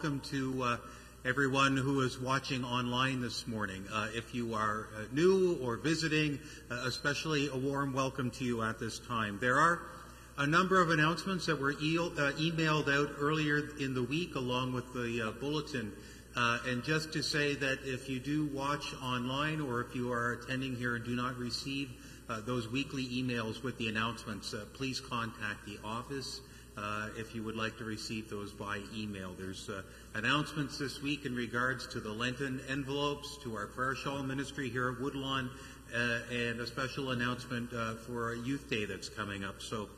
welcome to uh, everyone who is watching online this morning. Uh, if you are uh, new or visiting, uh, especially a warm welcome to you at this time. There are a number of announcements that were e- uh, emailed out earlier in the week along with the uh, bulletin. and just to say that if you do watch online or if you are attending here and do not receive those weekly emails with the announcements, please contact the office uh, if you would like to receive those by email. There's uh, announcements this week in regards to the Lenten envelopes, to our prayer shawl ministry here at Woodlawn, uh, and a special announcement uh, for a youth day that's coming up. So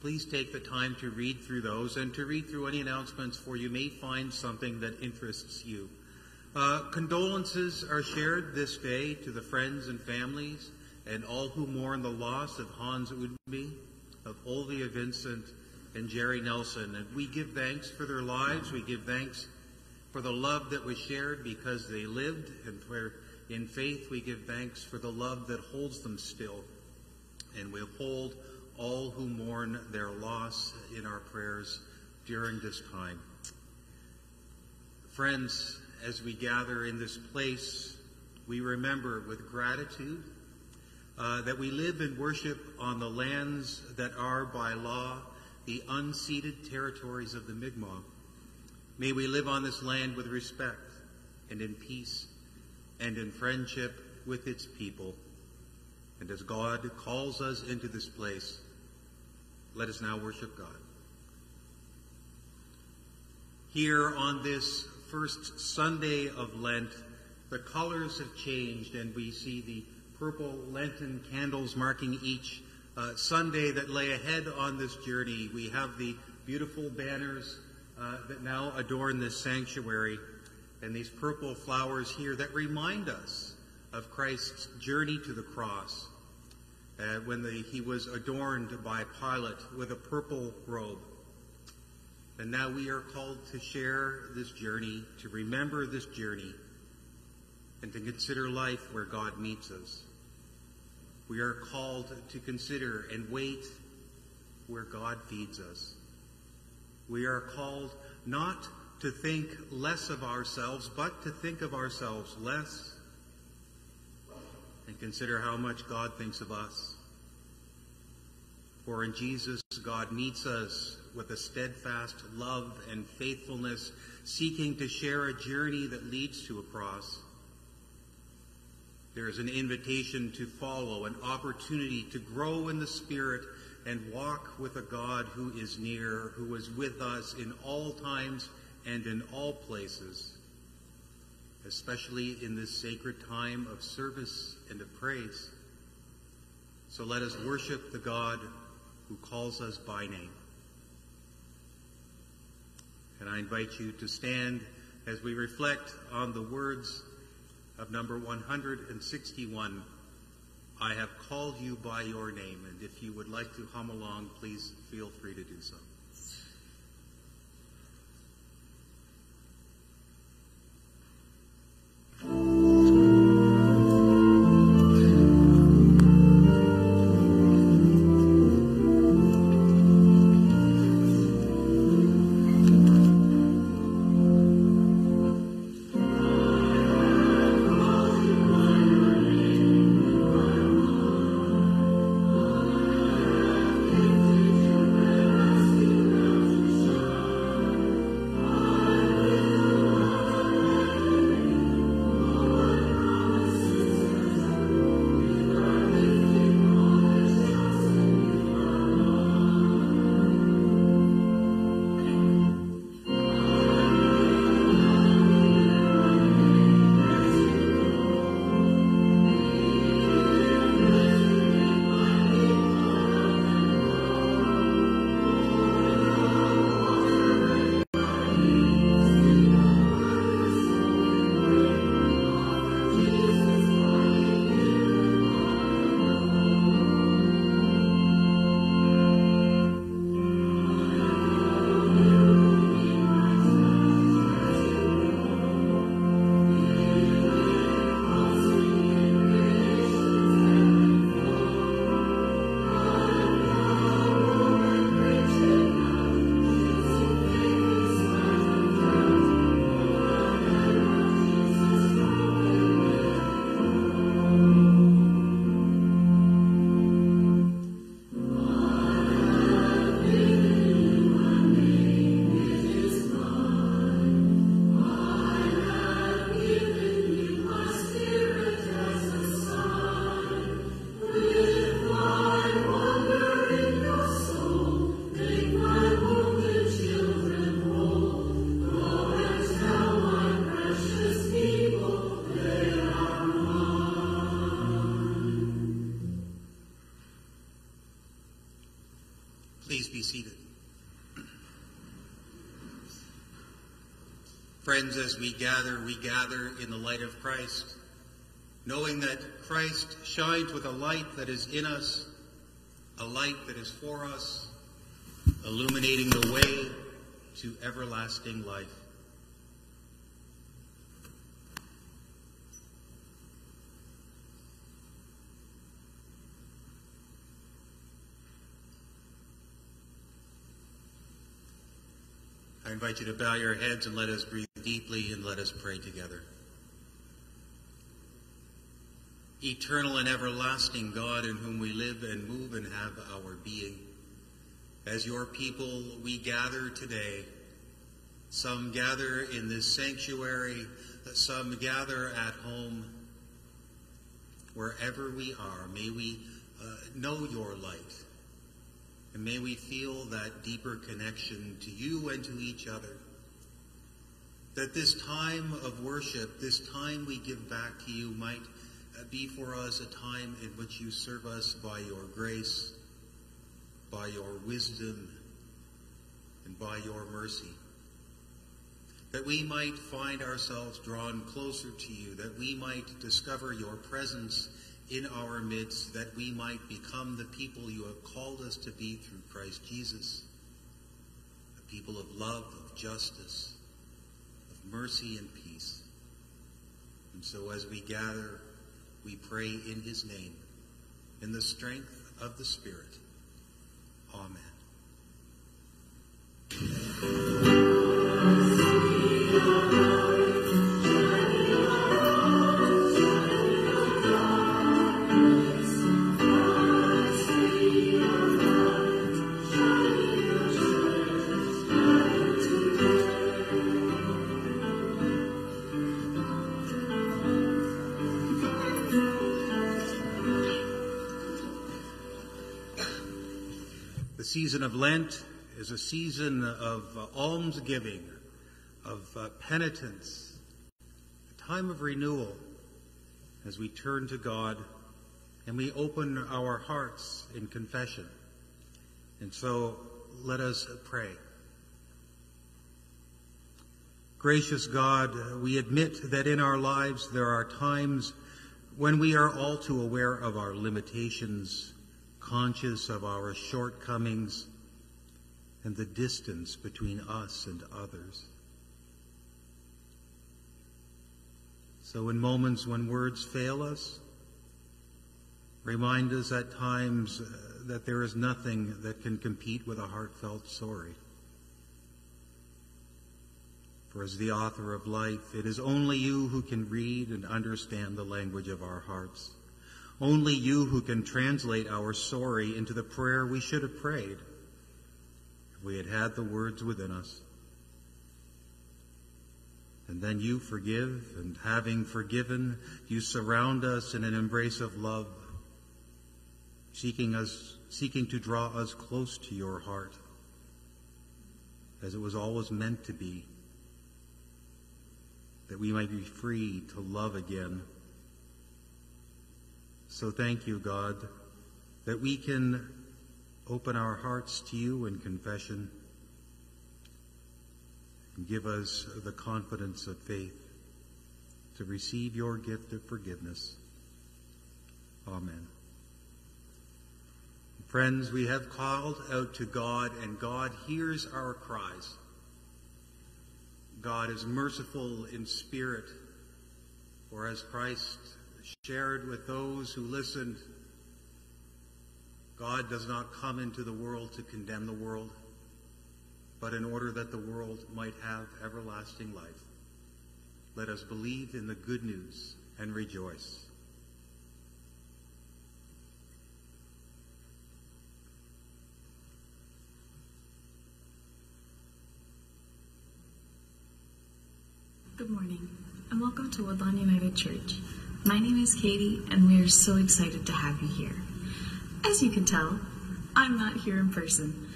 please take the time to read through those and to read through any announcements, for you may find something that interests you. Uh, condolences are shared this day to the friends and families and all who mourn the loss of Hans Udby, of Olivia Vincent, and Jerry Nelson. And we give thanks for their lives. We give thanks for the love that was shared because they lived. And for, in faith, we give thanks for the love that holds them still. And we hold all who mourn their loss in our prayers during this time. Friends, as we gather in this place, we remember with gratitude uh, that we live and worship on the lands that are by law the unceded territories of the Mi'kmaq. May we live on this land with respect and in peace and in friendship with its people. And as God calls us into this place, let us now worship God. Here on this first Sunday of Lent, the colors have changed and we see the purple Lenten candles marking each uh, Sunday that lay ahead on this journey. We have the beautiful banners uh, that now adorn this sanctuary and these purple flowers here that remind us of Christ's journey to the cross uh, when the, he was adorned by Pilate with a purple robe. And now we are called to share this journey, to remember this journey, and to consider life where God meets us. We are called to consider and wait where God feeds us. We are called not to think less of ourselves, but to think of ourselves less and consider how much God thinks of us. For in Jesus, God meets us with a steadfast love and faithfulness, seeking to share a journey that leads to a cross. There is an invitation to follow, an opportunity to grow in the Spirit and walk with a God who is near, who is with us in all times and in all places, especially in this sacred time of service and of praise. So let us worship the God who calls us by name. And I invite you to stand as we reflect on the words of number 161, I have called you by your name. And if you would like to hum along, please feel free to do so. Friends, as we gather, we gather in the light of Christ, knowing that Christ shines with a light that is in us, a light that is for us, illuminating the way to everlasting life. Invite you to bow your heads and let us breathe deeply and let us pray together. Eternal and everlasting God in whom we live and move and have our being. As your people, we gather today. Some gather in this sanctuary, some gather at home. Wherever we are, may we uh, know your light and may we feel that deeper connection to you and to each other. That this time of worship, this time we give back to you, might be for us a time in which you serve us by your grace, by your wisdom, and by your mercy. That we might find ourselves drawn closer to you, that we might discover your presence in our midst that we might become the people you have called us to be through Christ Jesus. A people of love, of justice, of mercy and peace. And so as we gather, we pray in his name, in the strength of the Spirit. Amen. Season of Lent is a season of uh, almsgiving, of uh, penitence, a time of renewal as we turn to God and we open our hearts in confession. And so let us pray. Gracious God, we admit that in our lives there are times when we are all too aware of our limitations conscious of our shortcomings and the distance between us and others. So, in moments when words fail us, remind us at times uh, that there is nothing that can compete with a heartfelt sorry. For as the author of life, it is only you who can read and understand the language of our hearts. Only you who can translate our sorry into the prayer we should have prayed if we had had the words within us. And then you forgive, and having forgiven, you surround us in an embrace of love, seeking us, seeking to draw us close to your heart, as it was always meant to be, that we might be free to love again so thank you, God, that we can open our hearts to you in confession and give us the confidence of faith to receive your gift of forgiveness. Amen. Friends, we have called out to God, and God hears our cries. God is merciful in spirit, for as Christ shared with those who listened. God does not come into the world to condemn the world, but in order that the world might have everlasting life. Let us believe in the good news and rejoice. Good morning, and welcome to Woodlawn United Church. My name is Katie, and we are so excited to have you here. As you can tell, I'm not here in person.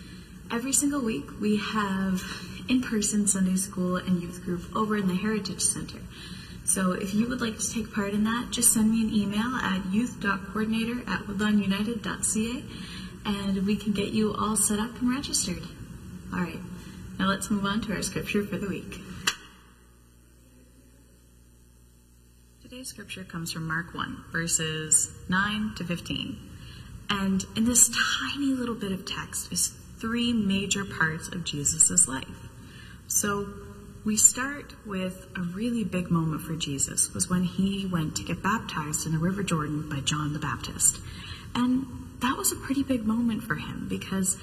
Every single week, we have in person Sunday school and youth group over in the Heritage Center. So if you would like to take part in that, just send me an email at youth.coordinator at woodlawnunited.ca and we can get you all set up and registered. All right, now let's move on to our scripture for the week. Today's scripture comes from Mark 1, verses 9 to 15. And in this tiny little bit of text is three major parts of Jesus' life. So we start with a really big moment for Jesus was when he went to get baptized in the River Jordan by John the Baptist. And that was a pretty big moment for him because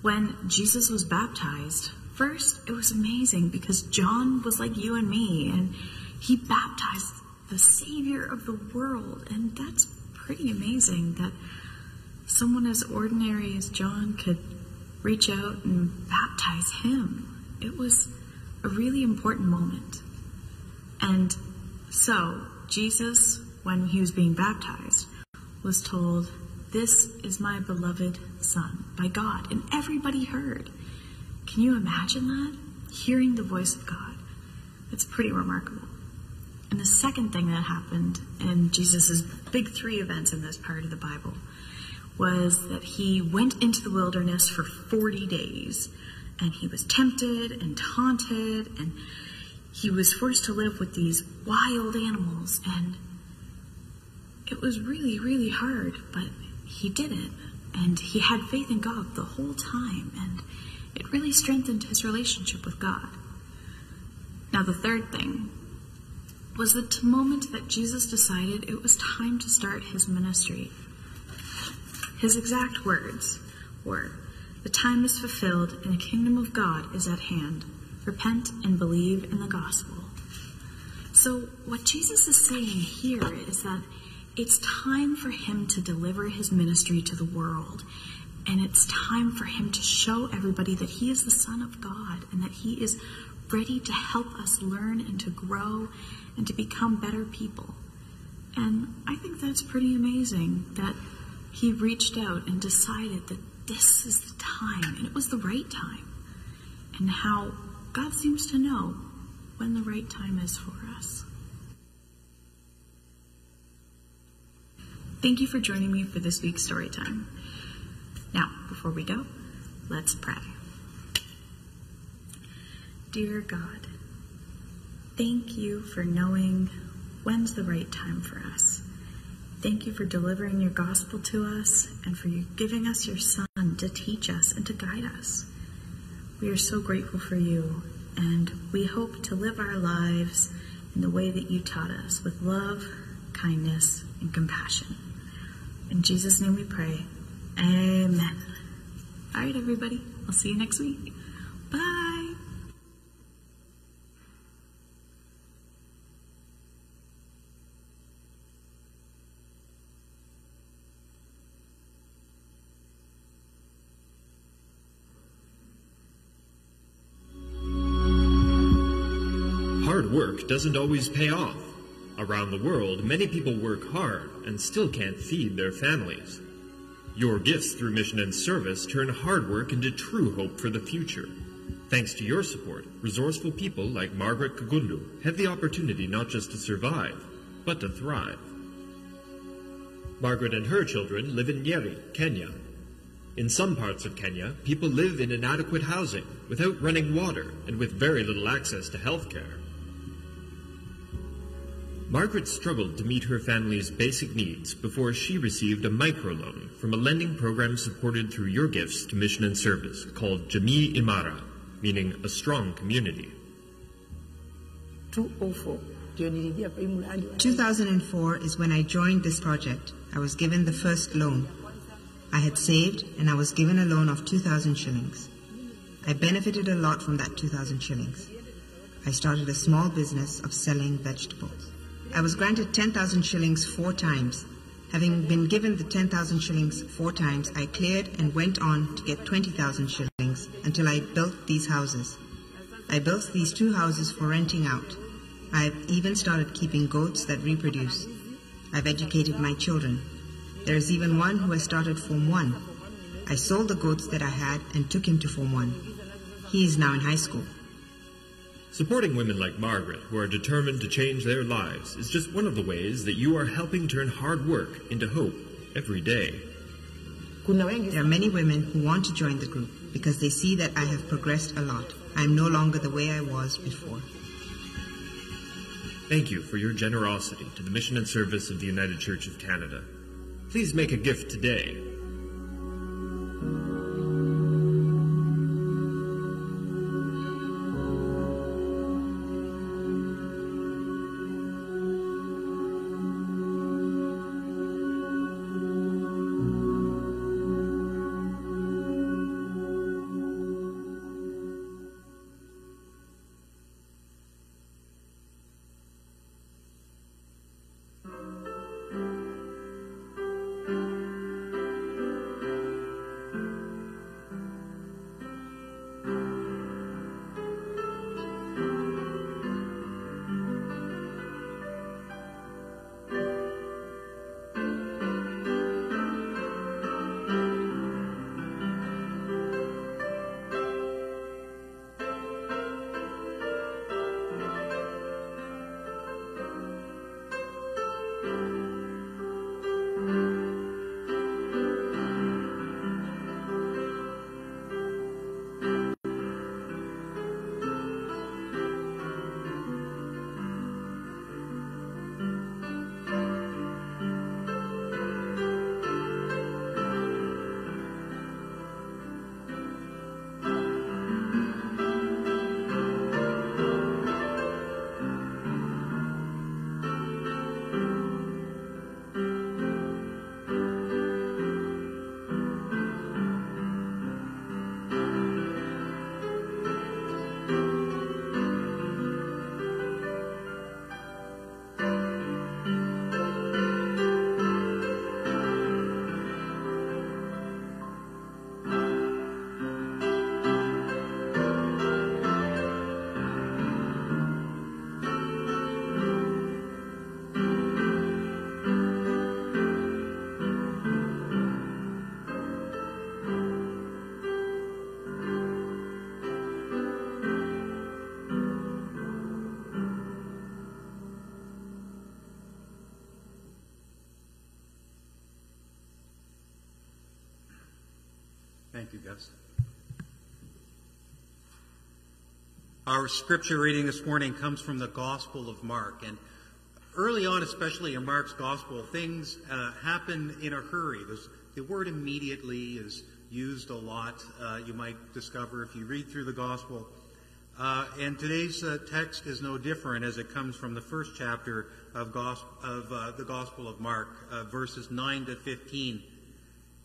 when Jesus was baptized, first it was amazing because John was like you and me and he baptized the savior of the world and that's pretty amazing that someone as ordinary as John could reach out and baptize him. It was a really important moment. And so, Jesus, when he was being baptized, was told, This is my beloved Son by God. And everybody heard. Can you imagine that? Hearing the voice of God. It's pretty remarkable. And the second thing that happened in Jesus' big three events in this part of the Bible was that he went into the wilderness for 40 days and he was tempted and taunted and he was forced to live with these wild animals and it was really really hard but he did it and he had faith in god the whole time and it really strengthened his relationship with god. Now the third thing was the moment that jesus decided it was time to start his ministry his exact words were the time is fulfilled, and the kingdom of God is at hand. Repent and believe in the gospel. So, what Jesus is saying here is that it's time for him to deliver his ministry to the world. And it's time for him to show everybody that he is the Son of God and that he is ready to help us learn and to grow and to become better people. And I think that's pretty amazing that he reached out and decided that this is the time, and it was the right time, and how God seems to know when the right time is for us. Thank you for joining me for this week's story time. Now, before we go, let's pray. Dear God, thank you for knowing when's the right time for us. Thank you for delivering your gospel to us and for you giving us your Son to teach us and to guide us. We are so grateful for you, and we hope to live our lives in the way that you taught us with love, kindness, and compassion. In Jesus' name we pray. Amen. All right, everybody. I'll see you next week. Bye. Work doesn't always pay off. Around the world, many people work hard and still can't feed their families. Your gifts through mission and service turn hard work into true hope for the future. Thanks to your support, resourceful people like Margaret Kagundu have the opportunity not just to survive, but to thrive. Margaret and her children live in Nyeri, Kenya. In some parts of Kenya, people live in inadequate housing, without running water, and with very little access to health care. Margaret struggled to meet her family's basic needs before she received a microloan from a lending program supported through your gifts to mission and service called Jamii Imara, meaning a strong community. 204 ndio niliingia kwa hii mradi wa 2004 is when I joined this project. I was given the first loan. I had saved and I was given a loan of 2,000 shillings. I benefited a lot from that 2,000 shillings. I started a small business of selling vegetables. I was granted 10,000 shillings four times. Having been given the 10,000 shillings four times, I cleared and went on to get 20,000 shillings until I built these houses. I built these two houses for renting out. I've even started keeping goats that reproduce. I've educated my children. There is even one who has started Form 1. I sold the goats that I had and took him to Form 1. He is now in high school. Supporting women like Margaret, who are determined to change their lives, is just one of the ways that you are helping turn hard work into hope every day. There are many women who want to join the group because they see that I have progressed a lot. I am no longer the way I was before. Thank you for your generosity to the mission and service of the United Church of Canada. Please make a gift today. You. Our scripture reading this morning comes from the Gospel of Mark. And early on, especially in Mark's Gospel, things uh, happen in a hurry. There's, the word immediately is used a lot, uh, you might discover if you read through the Gospel. Uh, and today's uh, text is no different as it comes from the first chapter of, of uh, the Gospel of Mark, uh, verses 9 to 15.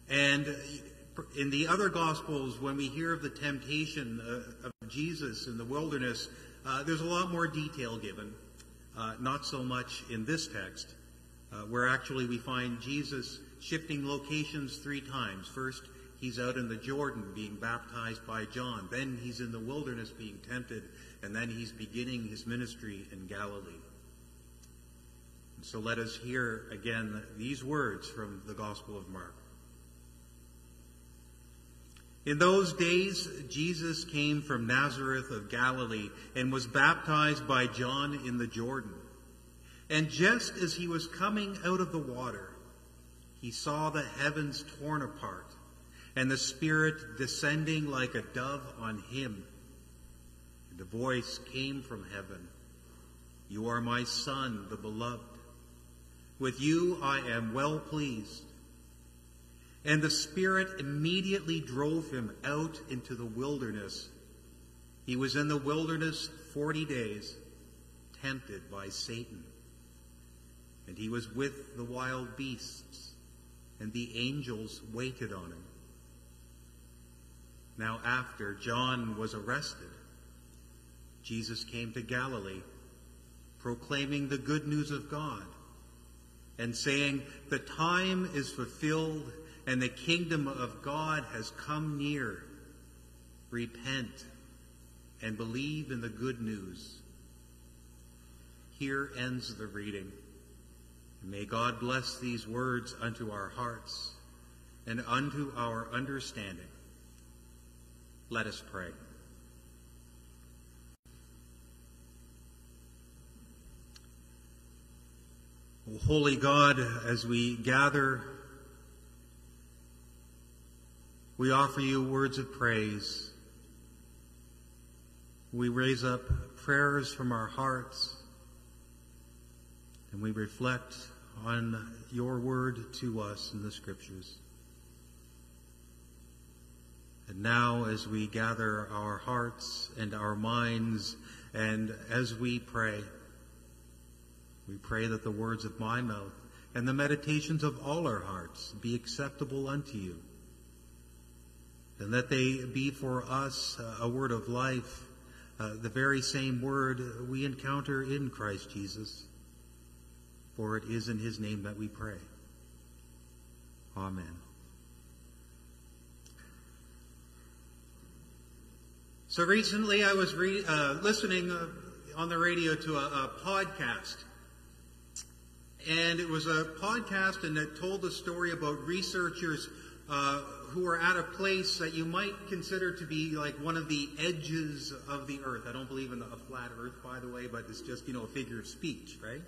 And in the other Gospels, when we hear of the temptation uh, of Jesus in the wilderness, uh, there's a lot more detail given. Uh, not so much in this text, uh, where actually we find Jesus shifting locations three times. First, he's out in the Jordan being baptized by John. Then he's in the wilderness being tempted. And then he's beginning his ministry in Galilee. So let us hear again these words from the Gospel of Mark. In those days, Jesus came from Nazareth of Galilee and was baptized by John in the Jordan. And just as he was coming out of the water, he saw the heavens torn apart and the Spirit descending like a dove on him. And a voice came from heaven You are my Son, the beloved. With you I am well pleased. And the Spirit immediately drove him out into the wilderness. He was in the wilderness 40 days, tempted by Satan. And he was with the wild beasts, and the angels waited on him. Now, after John was arrested, Jesus came to Galilee, proclaiming the good news of God, and saying, The time is fulfilled and the kingdom of God has come near. Repent and believe in the good news. Here ends the reading. May God bless these words unto our hearts and unto our understanding. Let us pray. Holy God, as we gather We offer you words of praise. We raise up prayers from our hearts and we reflect on your word to us in the scriptures. And now, as we gather our hearts and our minds, and as we pray, we pray that the words of my mouth and the meditations of all our hearts be acceptable unto you, and that they be for us a word of life, uh, the very same word we encounter in Christ Jesus. For it is in his name that we pray. Amen. So recently I was re- uh, listening uh, on the radio to a, a, podcast. And it was a podcast and it told a story about researchers uh, who are at a place that you might consider to be like one of the edges of the earth. I don't believe in a flat earth, by the way, but it's just, you know, a figure of speech, right?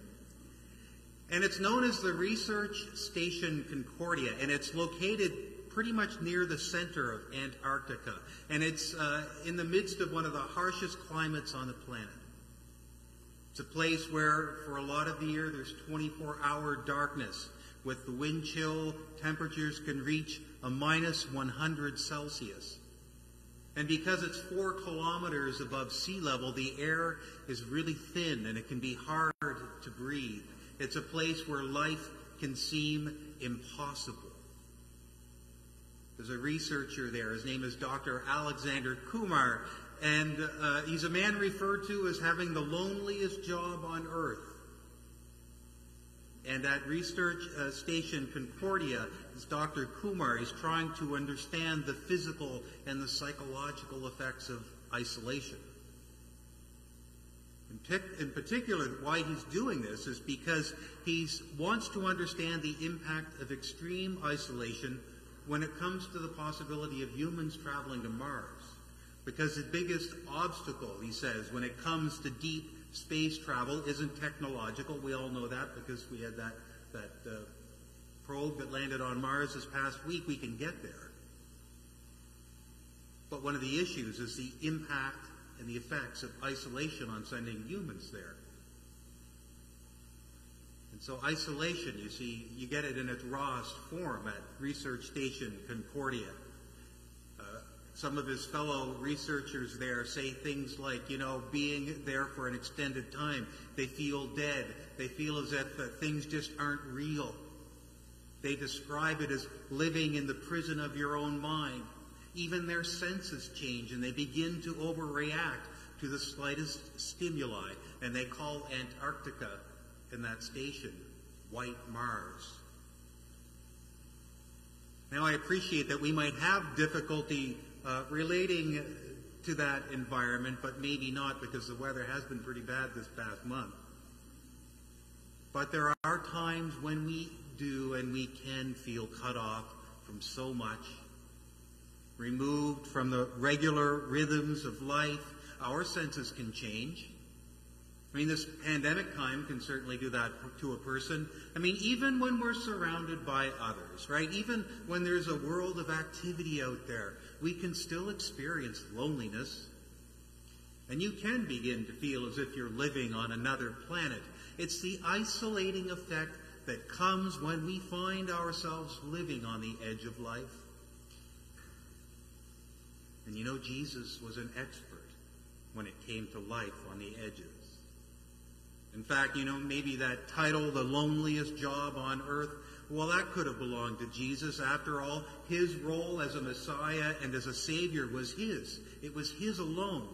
And it's known as the Research Station Concordia, and it's located pretty much near the center of Antarctica. And it's uh, in the midst of one of the harshest climates on the planet. It's a place where, for a lot of the year, there's 24 hour darkness, with the wind chill, temperatures can reach a minus 100 Celsius. And because it's four kilometers above sea level, the air is really thin and it can be hard to breathe. It's a place where life can seem impossible. There's a researcher there. His name is Dr. Alexander Kumar, and uh, he's a man referred to as having the loneliest job on earth. And at Research uh, Station Concordia, Dr. Kumar is trying to understand the physical and the psychological effects of isolation. In particular, why he's doing this is because he wants to understand the impact of extreme isolation when it comes to the possibility of humans traveling to Mars. Because the biggest obstacle, he says, when it comes to deep space travel isn't technological. We all know that because we had that, that uh, probe that landed on Mars this past week. We can get there. But one of the issues is the impact and the effects of isolation on sending humans there. And so isolation, you see, you get it in its rawest form at Research Station Concordia. Some of his fellow researchers there say things like, you know, being there for an extended time, they feel dead. They feel as if uh, things just aren't real. They describe it as living in the prison of your own mind. Even their senses change and they begin to overreact to the slightest stimuli. And they call Antarctica in that station, White Mars. Now, I appreciate that we might have difficulty uh, relating to that environment, but maybe not because the weather has been pretty bad this past month. But there are times when we do and we can feel cut off from so much, removed from the regular rhythms of life. Our senses can change. I mean, this pandemic time can certainly do that to a person. I mean, even when we're surrounded by others, right? Even when there's a world of activity out there, we can still experience loneliness. And you can begin to feel as if you're living on another planet. It's the isolating effect that comes when we find ourselves living on the edge of life. And you know, Jesus was an expert when it came to life on the edges. In fact, you know, maybe that title, the loneliest job on earth, well, that could have belonged to Jesus. After all, his role as a Messiah and as a Savior was his. It was his alone.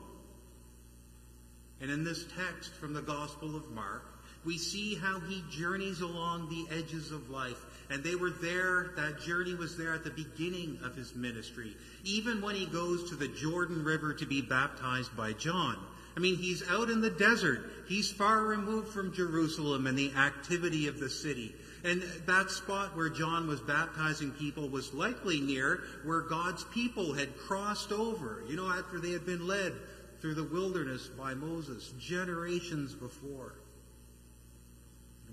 And in this text from the Gospel of Mark, we see how he journeys along the edges of life. And they were there, that journey was there at the beginning of his ministry. Even when he goes to the Jordan River to be baptized by John, I mean, he's out in the desert. He's far removed from Jerusalem and the activity of the city. And that spot where John was baptizing people was likely near where God's people had crossed over, you know, after they had been led through the wilderness by Moses generations before.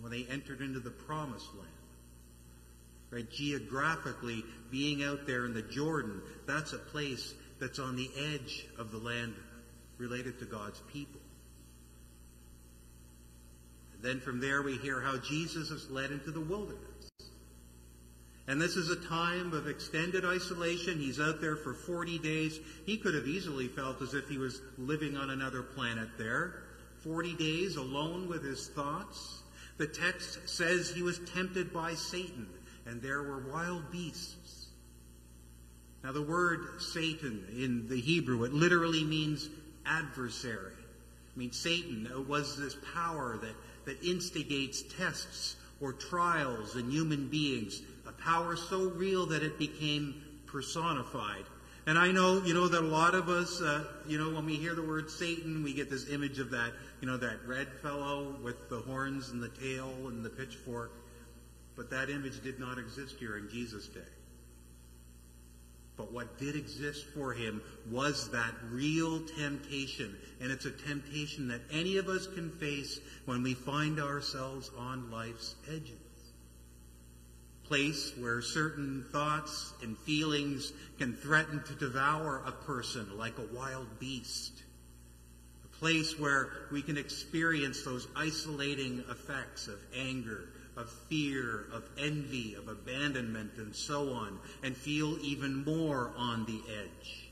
when they entered into the promised land. right? Geographically, being out there in the Jordan, that's a place that's on the edge of the land related to God's people. And then from there, we hear how Jesus is led into the wilderness. And this is a time of extended isolation. He's out there for 40 days. He could have easily felt as if he was living on another planet there. 40 days alone with his thoughts. The text says he was tempted by Satan, and there were wild beasts. Now, the word Satan in the Hebrew, it literally means adversary. I mean, Satan was this power that, that instigates tests or trials in human beings a power so real that it became personified. And I know, you know, that a lot of us, uh, you know, when we hear the word Satan, we get this image of that, you know, that red fellow with the horns and the tail and the pitchfork. But that image did not exist during Jesus' day. But what did exist for him was that real temptation. And it's a temptation that any of us can face when we find ourselves on life's edges place where certain thoughts and feelings can threaten to devour a person like a wild beast. A place where we can experience those isolating effects of anger, of fear, of envy, of abandonment, and so on, and feel even more on the edge.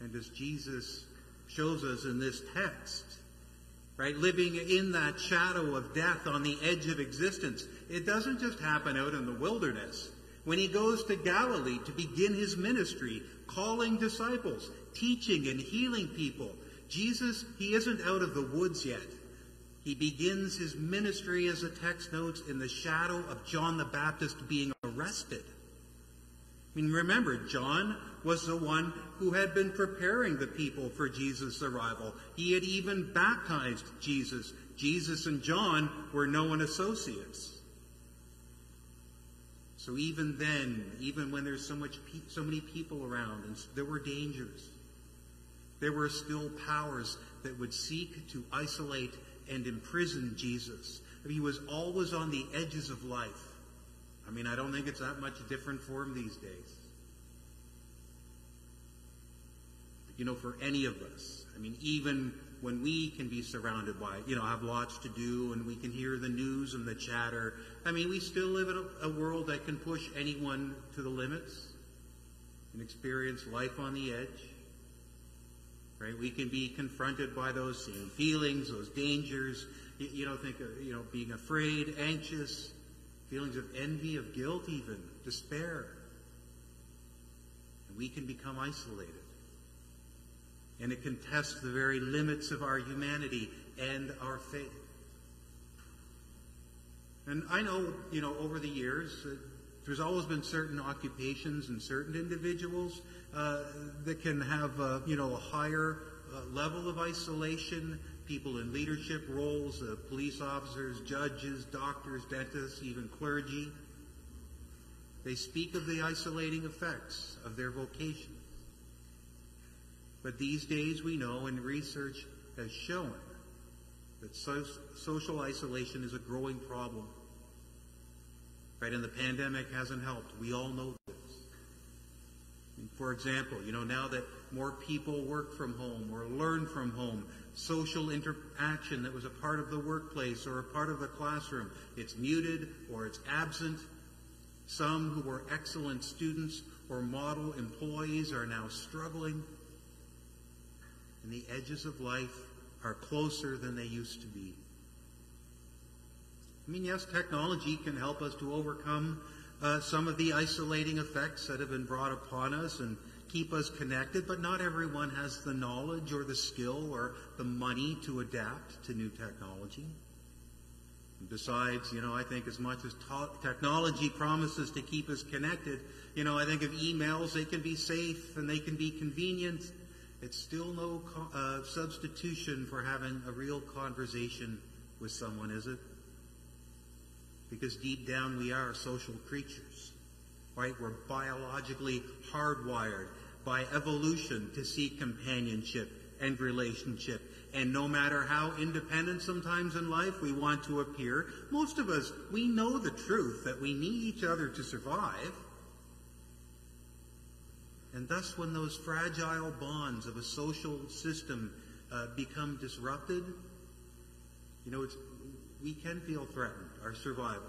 And as Jesus shows us in this text, right? Living in that shadow of death on the edge of existence. It doesn't just happen out in the wilderness. When he goes to Galilee to begin his ministry, calling disciples, teaching and healing people, Jesus, he isn't out of the woods yet. He begins his ministry, as the text notes, in the shadow of John the Baptist being arrested. I mean, remember, John was the one who had been preparing the people for Jesus' arrival. He had even baptized Jesus. Jesus and John were known associates. So even then, even when there's so much, so many people around, and there were dangers, there were still powers that would seek to isolate and imprison Jesus. He was always on the edges of life. I mean, I don't think it's that much different for him these days. You know, for any of us. I mean, even when we can be surrounded by, you know, have lots to do and we can hear the news and the chatter. I mean, we still live in a, a world that can push anyone to the limits and experience life on the edge. Right? We can be confronted by those same feelings, those dangers. You, you know, think of, you know, being afraid, anxious, feelings of envy, of guilt, even despair. And we can become isolated. And it can test the very limits of our humanity and our faith. And I know, you know, over the years, uh, there's always been certain occupations and certain individuals uh, that can have, uh, you know, a higher uh, level of isolation. People in leadership roles, uh, police officers, judges, doctors, dentists, even clergy. They speak of the isolating effects of their vocation. But these days we know, and research has shown, that so- social isolation is a growing problem. Right, and the pandemic hasn't helped. We all know this. For example, you know, now that more people work from home or learn from home, social interaction that was a part of the workplace or a part of the classroom, it's muted or it's absent. Some who were excellent students or model employees are now struggling and the edges of life are closer than they used to be. I mean, yes, technology can help us to overcome uh, some of the isolating effects that have been brought upon us and keep us connected, but not everyone has the knowledge or the skill or the money to adapt to new technology. Besides, you know, I think as much as technology promises to keep us connected, you know, I think of emails, they can be safe and they can be convenient it's still no uh, substitution for having a real conversation with someone, is it? Because deep down we are social creatures, right? We're biologically hardwired by evolution to seek companionship and relationship. And no matter how independent sometimes in life we want to appear, most of us, we know the truth that we need each other to survive. And thus, when those fragile bonds of a social system uh, become disrupted, you know, we can feel threatened, our survival.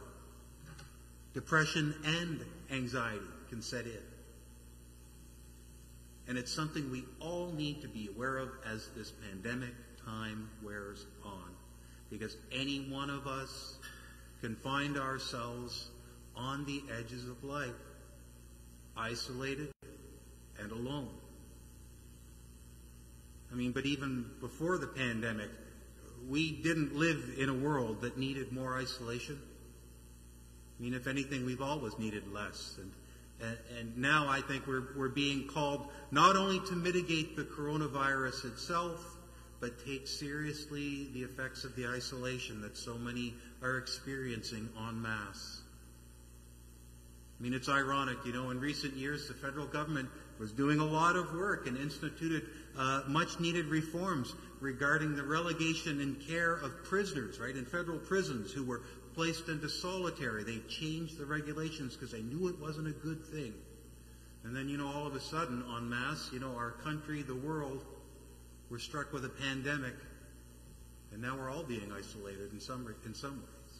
Depression and anxiety can set in. And it's something we all need to be aware of as this pandemic time wears on. Because any one of us can find ourselves on the edges of life, isolated and alone. I mean, but even before the pandemic, we didn't live in a world that needed more isolation. I mean, if anything, we've always needed less. And, and, and, now I think we're, we're being called not only to mitigate the coronavirus itself, but take seriously the effects of the isolation that so many are experiencing en masse. I mean, it's ironic, you know, in recent years, the federal government was doing a lot of work and instituted uh, much needed reforms regarding the relegation and care of prisoners, right, in federal prisons who were placed into solitary. They changed the regulations because they knew it wasn't a good thing. And then, you know, all of a sudden, en masse, you know, our country, the world, we're struck with a pandemic, and now we're all being isolated in some, in some ways.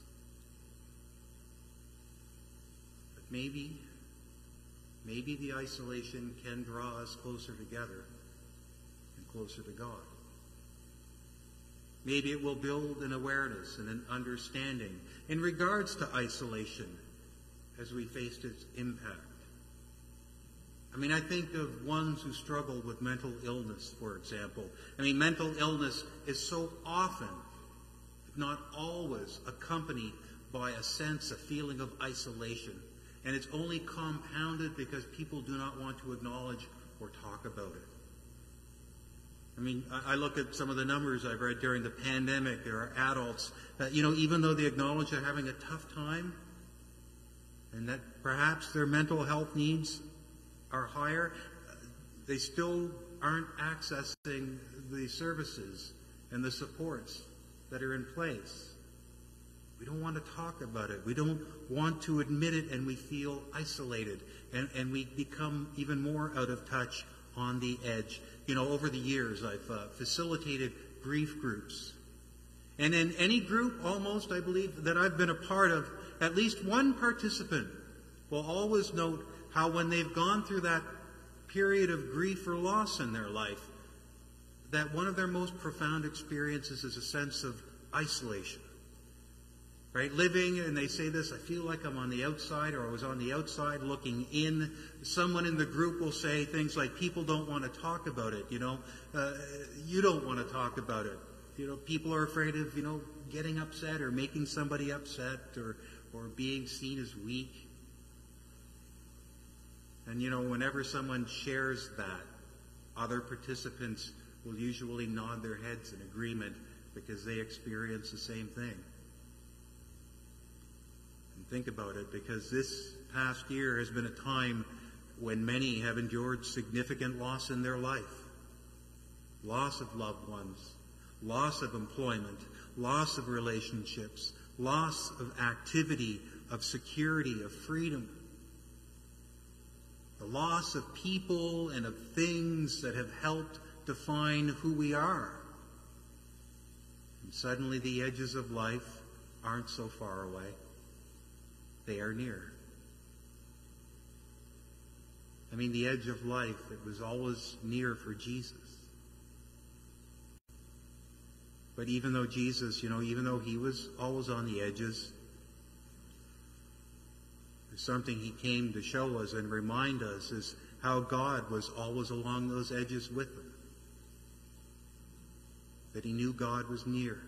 But maybe, maybe the isolation can draw us closer together and closer to God. Maybe it will build an awareness and an understanding in regards to isolation as we faced its impact. I mean, I think of ones who struggle with mental illness, for example. I mean, mental illness is so often, if not always, accompanied by a sense, a feeling of isolation. And it's only compounded because people do not want to acknowledge or talk about it. I mean, I look at some of the numbers I've read during the pandemic. There are adults that, you know, even though they acknowledge they're having a tough time and that perhaps their mental health needs are higher, they still aren't accessing the services and the supports that are in place. We don't want to talk about it. We don't want to admit it, and we feel isolated, and, and we become even more out of touch on the edge. You know, over the years, I've uh, facilitated grief groups. And in any group, almost, I believe, that I've been a part of, at least one participant will always note how when they've gone through that period of grief or loss in their life, that one of their most profound experiences is a sense of isolation right? Living, and they say this, I feel like I'm on the outside or I was on the outside looking in. Someone in the group will say things like, people don't want to talk about it, you know, uh, you don't want to talk about it. You know, people are afraid of, you know, getting upset or making somebody upset or, or being seen as weak. And, you know, whenever someone shares that, other participants will usually nod their heads in agreement because they experience the same thing think about it because this past year has been a time when many have endured significant loss in their life loss of loved ones, loss of employment, loss of relationships, loss of activity, of security, of freedom. The loss of people and of things that have helped define who we are. And suddenly the edges of life aren't so far away they are near. I mean, the edge of life, it was always near for Jesus. But even though Jesus, you know, even though he was always on the edges, something he came to show us and remind us is how God was always along those edges with them. That he knew God was near.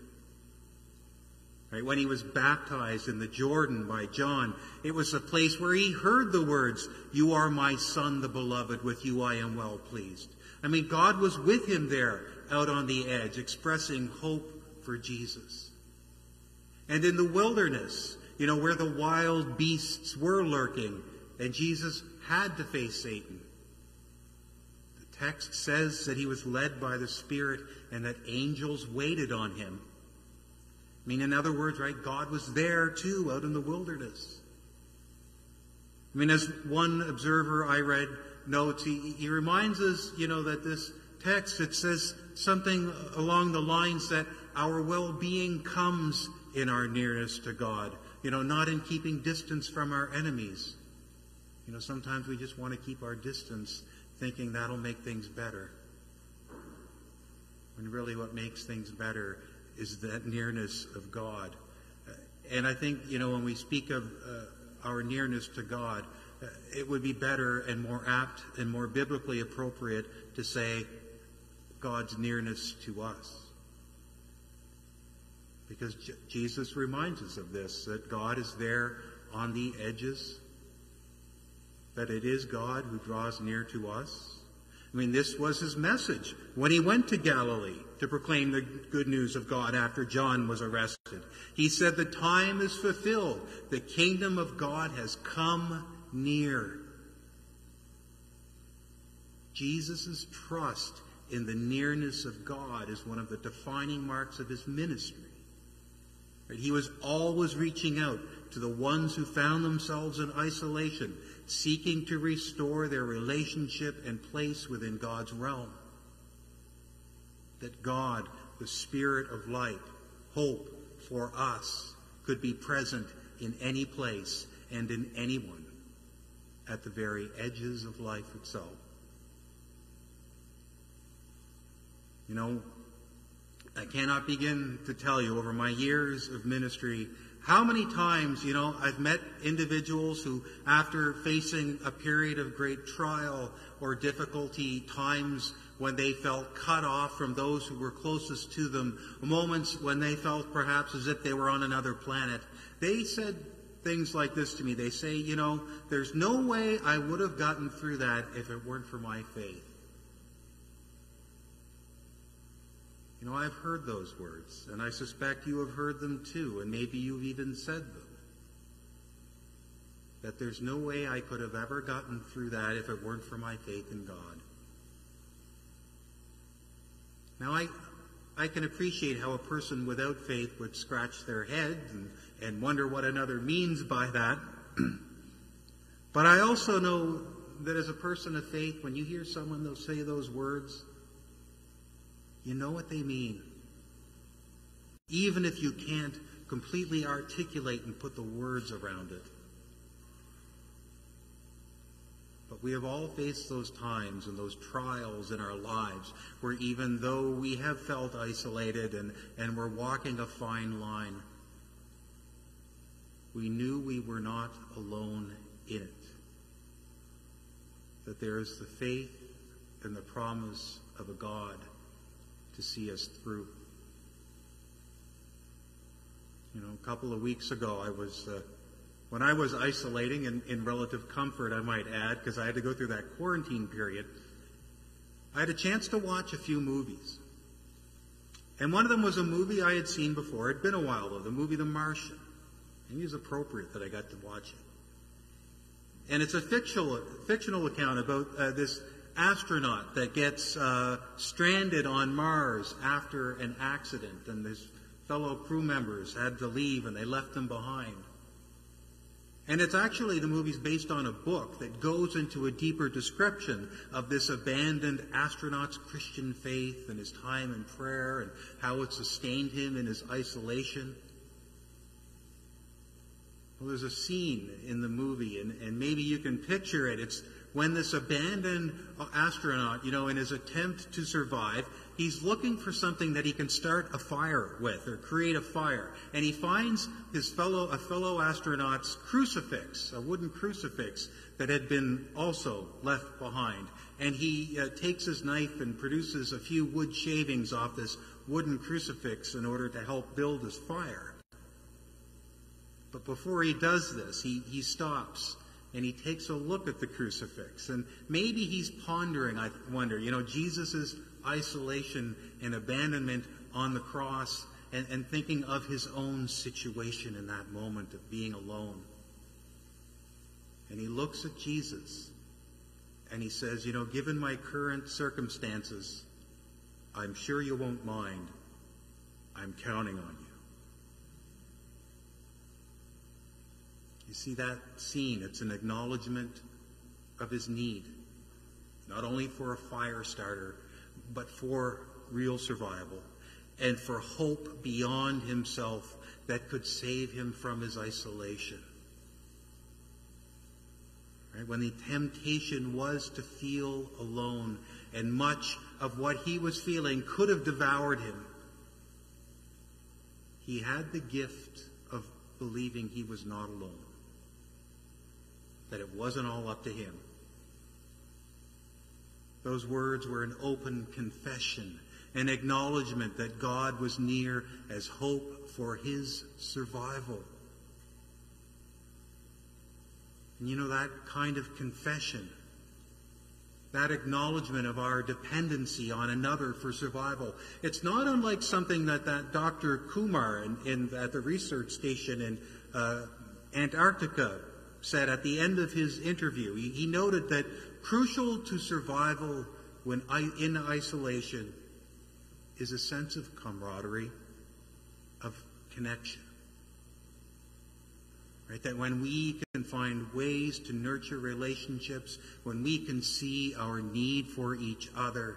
Right? When he was baptized in the Jordan by John, it was a place where he heard the words, You are my son, the beloved, with you I am well pleased. I mean, God was with him there out on the edge, expressing hope for Jesus. And in the wilderness, you know, where the wild beasts were lurking, and Jesus had to face Satan. The text says that he was led by the Spirit and that angels waited on him. I mean, in other words, right, God was there too out in the wilderness. I mean, as one observer I read notes, he, he reminds us, you know, that this text, it says something along the lines that our well-being comes in our nearness to God, you know, not in keeping distance from our enemies. You know, sometimes we just want to keep our distance thinking that'll make things better. When really what makes things better is that nearness of God. And I think, you know, when we speak of uh, our nearness to God, uh, it would be better and more apt and more biblically appropriate to say God's nearness to us. Because J- Jesus reminds us of this, that God is there on the edges, that it is God who draws near to us. I mean, this was his message when he went to Galilee to proclaim the good news of God after John was arrested. He said, The time is fulfilled. The kingdom of God has come near. Jesus' trust in the nearness of God is one of the defining marks of his ministry. He was always reaching out to the ones who found themselves in isolation, seeking to restore their relationship and place within God's realm. That God, the Spirit of light, hope for us, could be present in any place and in anyone at the very edges of life itself. You know, I cannot begin to tell you over my years of ministry how many times, you know, I've met individuals who, after facing a period of great trial or difficulty, times when they felt cut off from those who were closest to them, moments when they felt perhaps as if they were on another planet, they said things like this to me. They say, you know, there's no way I would have gotten through that if it weren't for my faith. You know, I've heard those words, and I suspect you have heard them too, and maybe you've even said them. That there's no way I could have ever gotten through that if it weren't for my faith in God. Now, I, I can appreciate how a person without faith would scratch their head and, and wonder what another means by that. but I also know that as a person of faith, when you hear someone they'll say those words, you know what they mean. Even if you can't completely articulate and put the words around it. But we have all faced those times and those trials in our lives where even though we have felt isolated and, and we're walking a fine line, we knew we were not alone in it. That there is the faith and the promise of a God to see us through. You know, a couple of weeks ago, I was, uh, when I was isolating in, in relative comfort, I might add, because I had to go through that quarantine period, I had a chance to watch a few movies. And one of them was a movie I had seen before. It'd been a while though, the movie The Martian. And it was appropriate that I got to watch it. And it's a fictional, fictional account about uh, this astronaut that gets uh, stranded on Mars after an accident, and his fellow crew members had to leave and they left him behind. And it's actually, the movie's based on a book that goes into a deeper description of this abandoned astronaut's Christian faith and his time in prayer and how it sustained him in his isolation. Well, there's a scene in the movie, and, and maybe you can picture it. It's when this abandoned astronaut, you know, in his attempt to survive, he's looking for something that he can start a fire with or create a fire. And he finds his fellow, a fellow astronaut's crucifix, a wooden crucifix that had been also left behind. And he uh, takes his knife and produces a few wood shavings off this wooden crucifix in order to help build his fire. But before he does this, he, he stops and he takes a look at the crucifix. And maybe he's pondering, I wonder, you know, Jesus' isolation and abandonment on the cross and, and thinking of his own situation in that moment of being alone. And he looks at Jesus And he says, You know, given my current circumstances, I'm sure you won't mind. I'm counting on you. You see that scene? It's an acknowledgement of his need, not only for a fire starter, but for real survival and for hope beyond himself that could save him from his isolation. Right? When the temptation was to feel alone, and much of what he was feeling could have devoured him, he had the gift of believing he was not alone, that it wasn't all up to him. Those words were an open confession, an acknowledgement that God was near as hope for his survival. And you know, that kind of confession, that acknowledgement of our dependency on another for survival, it's not unlike something that that Dr. Kumar in, in at the research station in uh, Antarctica said at the end of his interview. He, he noted that crucial to survival when I, in isolation is a sense of camaraderie, of connection. Right? That when we can find ways to nurture relationships, when we can see our need for each other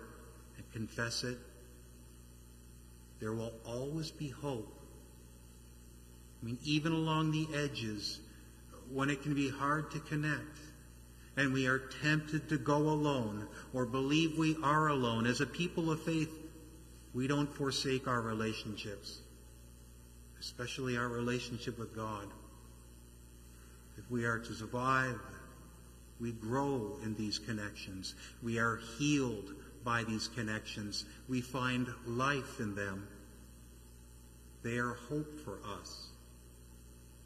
and confess it, there will always be hope. I mean, even along the edges, when it can be hard to connect, and we are tempted to go alone or believe we are alone, as a people of faith, we don't forsake our relationships, especially our relationship with God. If we are to survive, we grow in these connections. We are healed by these connections. We find life in them. They are hope for us,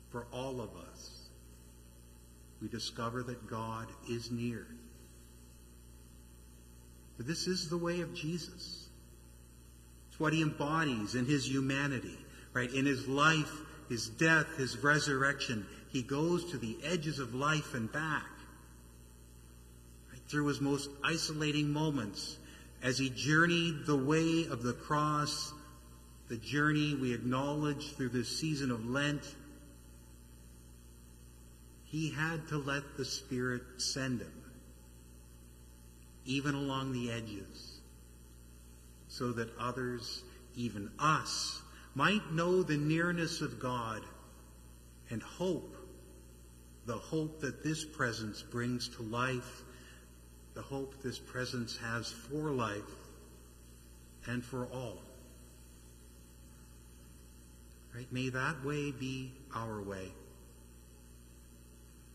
for all of us. We discover that God is near. But this is the way of Jesus. It's what he embodies in his humanity, right? In his life, his death, his resurrection. He goes to the edges of life and back. Through his most isolating moments, as he journeyed the way of the cross, the journey we acknowledge through this season of Lent, he had to let the Spirit send him, even along the edges, so that others, even us, might know the nearness of God and hope, the hope that this presence brings to life, the hope this presence has for life and for all. Right? May that way be our way.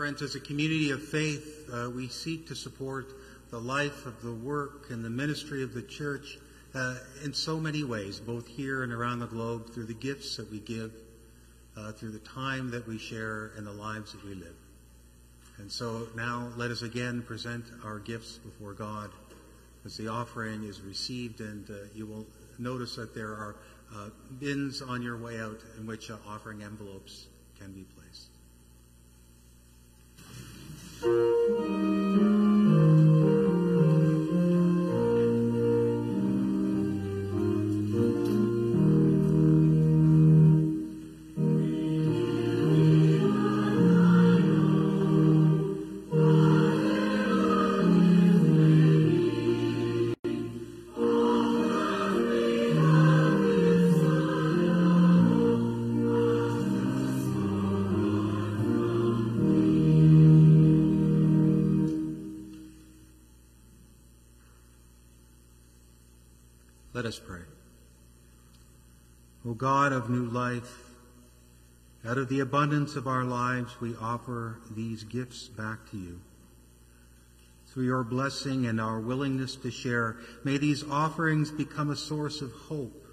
Friends, as a community of faith, uh, we seek to support the life of the work and the ministry of the church uh, in so many ways, both here and around the globe, through the gifts that we give, uh, through the time that we share, and the lives that we live. And so now let us again present our gifts before God as the offering is received, and uh, you will notice that there are uh, bins on your way out in which uh, offering envelopes can be placed. God of new life, out of the abundance of our lives, we offer these gifts back to you. Through your blessing and our willingness to share, may these offerings become a source of hope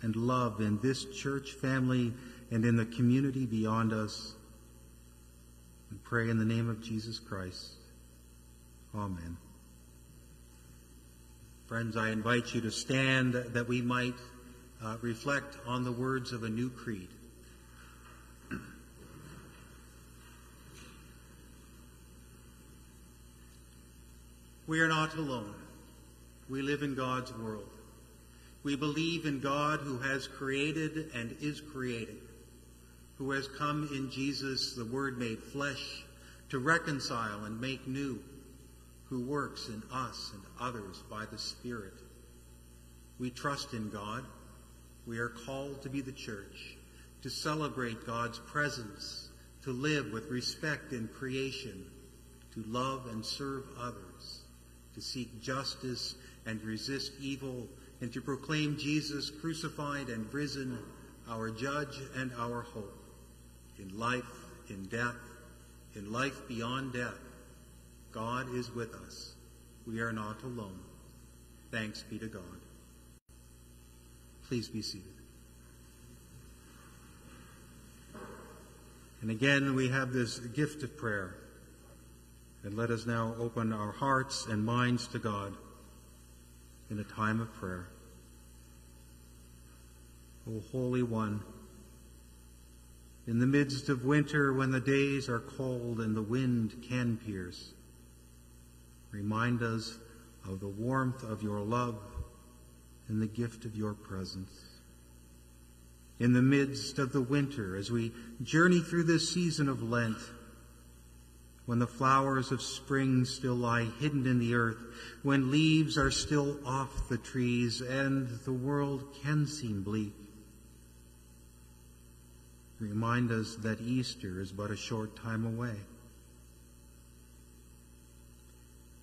and love in this church family and in the community beyond us. We pray in the name of Jesus Christ. Amen. Friends, I invite you to stand that we might uh, reflect on the words of a new creed. We are not alone. We live in God's world. We believe in God who has created and is creating, who has come in Jesus, the Word made flesh, to reconcile and make new, who works in us and others by the Spirit. We trust in God. We are called to be the church, to celebrate God's presence, to live with respect in creation, to love and serve others to seek justice and resist evil, and to proclaim Jesus crucified and risen, our judge and our hope. In life, in death, in life beyond death, God is with us. We are not alone. Thanks be to God. Please be seated. And again, we have this gift of prayer. And let us now open our hearts and minds to God in a time of prayer. O Holy One, in the midst of winter when the days are cold and the wind can pierce, remind us of the warmth of your love and the gift of your presence. In the midst of the winter, as we journey through this season of Lent, when the flowers of spring still lie hidden in the earth, when leaves are still off the trees and the world can seem bleak. Remind us that Easter is but a short time away.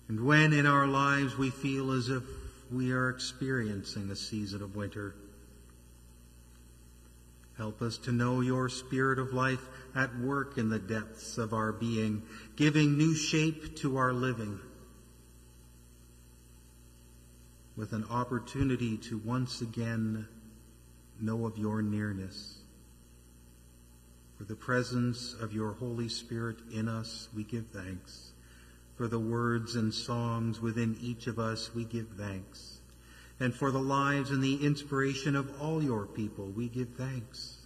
And when in our lives we feel as if we are experiencing a season of winter, help us to know your spirit of life at work in the depths of our being, giving new shape to our living, with an opportunity to once again know of your nearness. For the presence of your Holy Spirit in us, we give thanks. For the words and songs within each of us, we give thanks. And for the lives and the inspiration of all your people, we give thanks.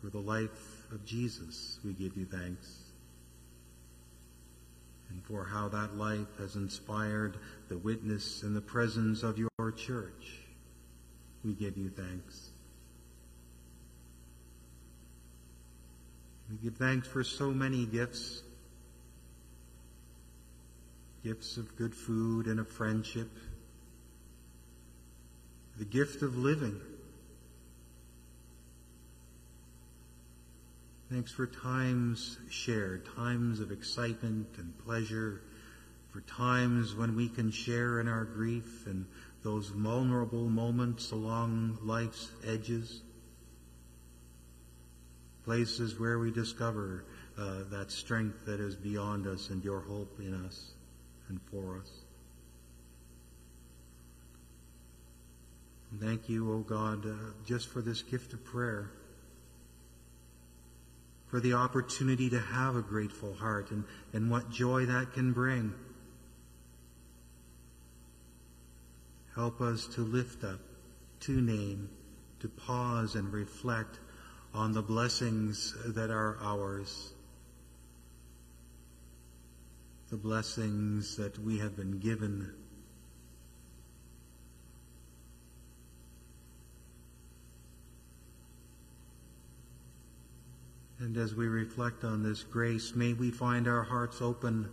For the life of Jesus, we give you thanks. And for how that life has inspired the witness and the presence of your church, we give you thanks. We give thanks for so many gifts. Gifts of good food and of friendship, the gift of living. Thanks for times shared, times of excitement and pleasure, for times when we can share in our grief and those vulnerable moments along life's edges. Places where we discover uh, that strength that is beyond us and your hope in us and for us. Thank you, O oh God, uh, just for this gift of prayer for the opportunity to have a grateful heart and, and what joy that can bring. Help us to lift up, to name, to pause and reflect on the blessings that are ours, the blessings that we have been given And as we reflect on this grace, may we find our hearts open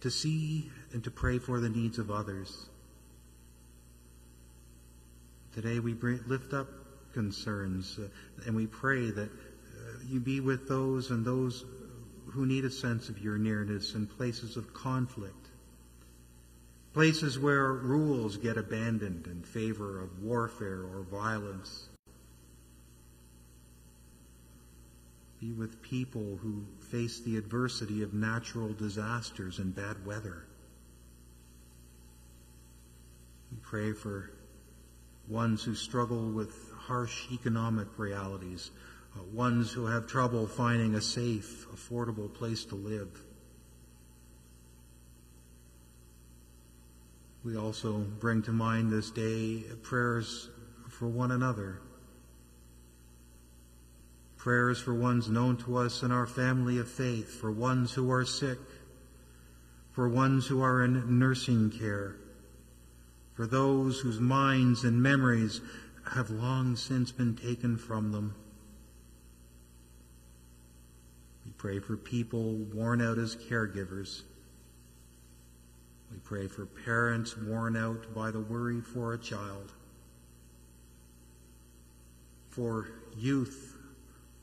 to see and to pray for the needs of others. Today we lift up concerns and we pray that uh, you be with those and those who need a sense of your nearness in places of conflict. places where rules get abandoned in favor of warfare or violence. Be with people who face the adversity of natural disasters and bad weather. We pray for ones who struggle with harsh economic realities, uh, ones who have trouble finding a safe, affordable place to live. We also bring to mind this day prayers for one another. Prayers for ones known to us in our family of faith, for ones who are sick, for ones who are in nursing care, for those whose minds and memories have long since been taken from them. We pray for people worn out as caregivers we pray for parents worn out by the worry for a child, for youth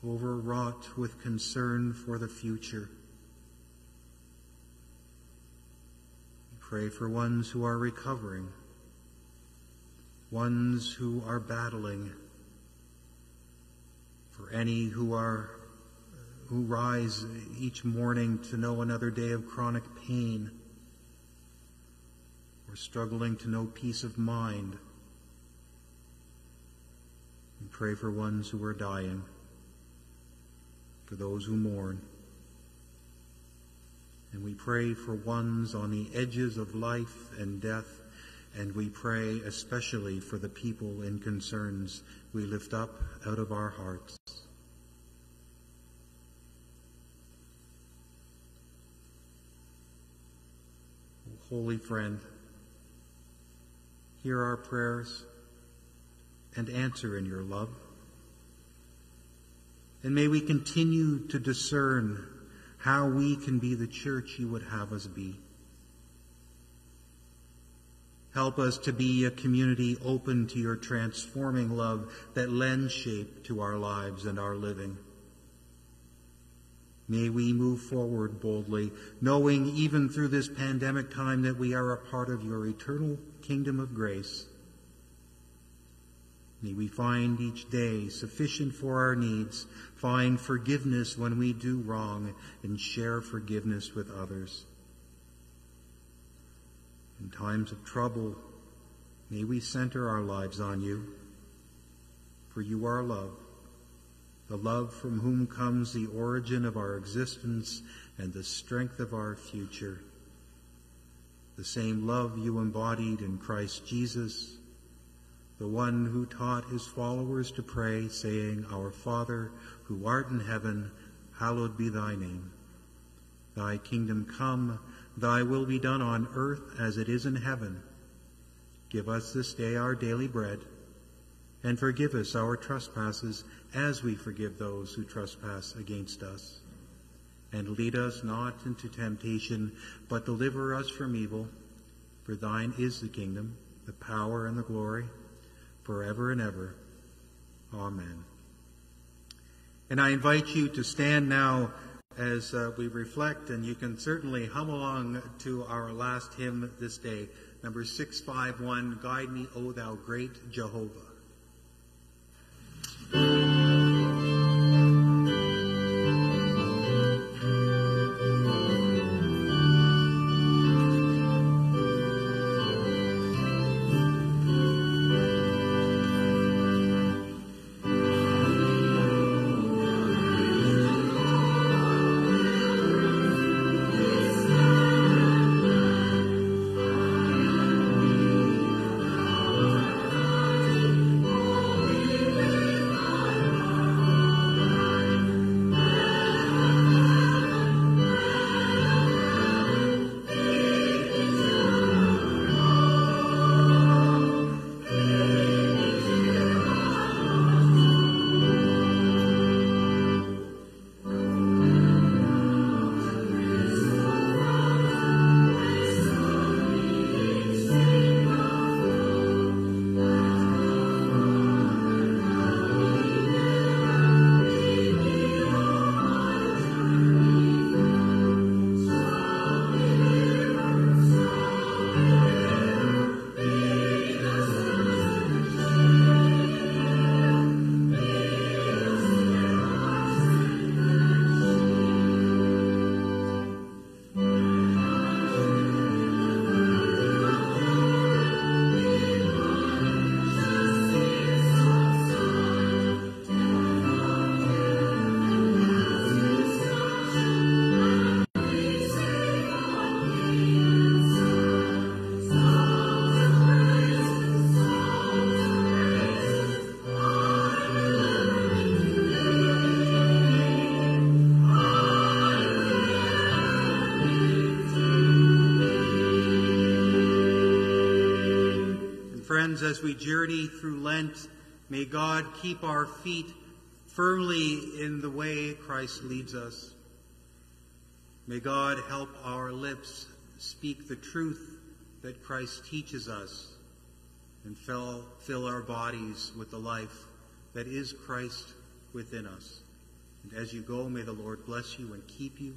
overwrought with concern for the future. We pray for ones who are recovering, ones who are battling, for any who are who rise each morning to know another day of chronic pain or struggling to know peace of mind. And pray for ones who are dying, for those who mourn. And we pray for ones on the edges of life and death, and we pray especially for the people and concerns we lift up out of our hearts. Holy friend, hear our prayers, and answer in your love. And may we continue to discern how we can be the church you would have us be. Help us to be a community open to your transforming love that lends shape to our lives and our living. May we move forward boldly, knowing even through this pandemic time that we are a part of your eternal kingdom of grace. May we find each day sufficient for our needs, find forgiveness when we do wrong, and share forgiveness with others. In times of trouble, may we center our lives on you, for you are love, the love from whom comes the origin of our existence and the strength of our future the same love you embodied in Christ Jesus, the one who taught his followers to pray, saying, Our Father, who art in heaven, hallowed be thy name. Thy kingdom come, thy will be done on earth as it is in heaven. Give us this day our daily bread, and forgive us our trespasses as we forgive those who trespass against us and lead us not into temptation, but deliver us from evil. For thine is the kingdom, the power, and the glory, forever and ever. Amen. And I invite you to stand now as uh, we reflect, and you can certainly hum along to our last hymn this day, number 651, Guide Me, O Thou Great Jehovah. Friends, as we journey through Lent, may God keep our feet firmly in the way Christ leads us. May God help our lips speak the truth that Christ teaches us and fill, fill our bodies with the life that is Christ within us. And as you go, may the Lord bless you and keep you.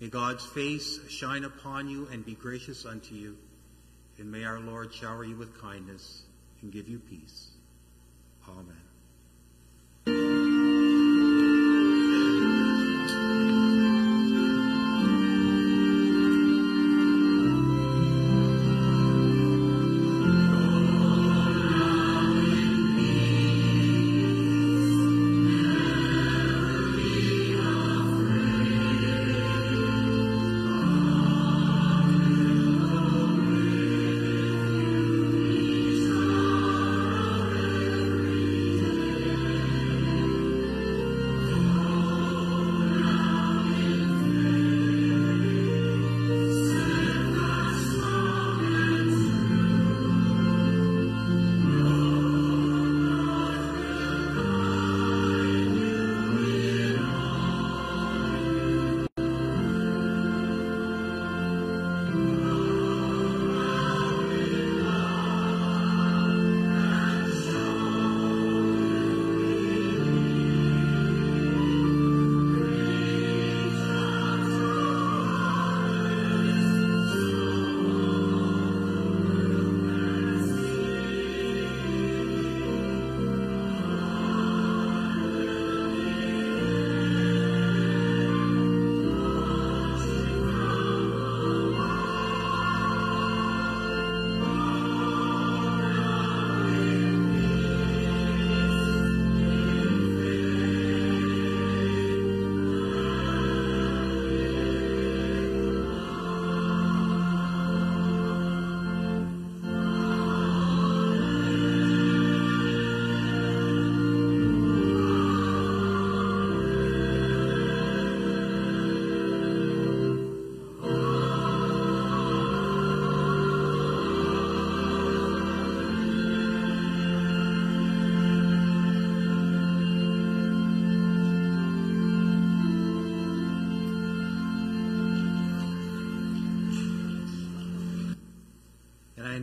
May God's face shine upon you and be gracious unto you. And may our Lord shower you with kindness and give you peace. Amen.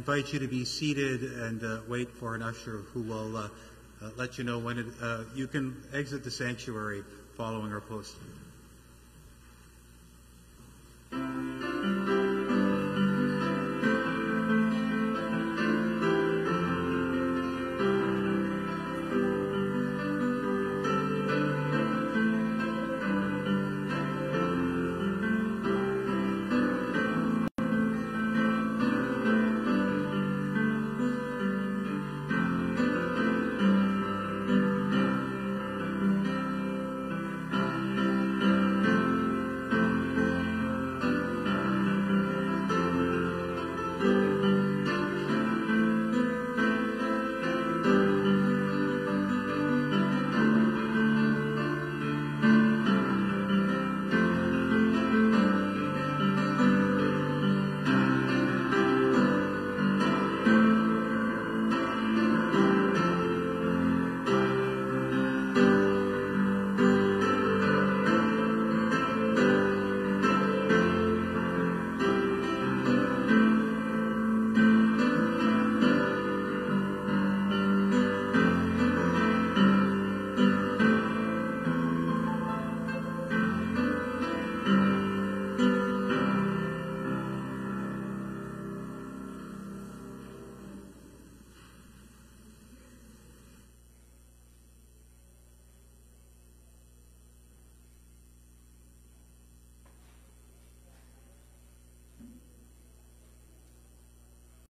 Invite you to be seated and uh, wait for an usher who will uh, uh, let you know when it, uh, you can exit the sanctuary following our post.